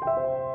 you